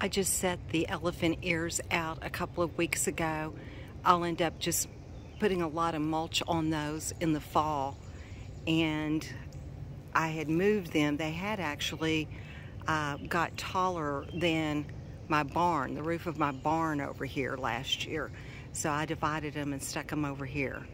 I just set the elephant ears out a couple of weeks ago. I'll end up just putting a lot of mulch on those in the fall. And I had moved them. They had actually uh, got taller than my barn, the roof of my barn over here last year. So I divided them and stuck them over here.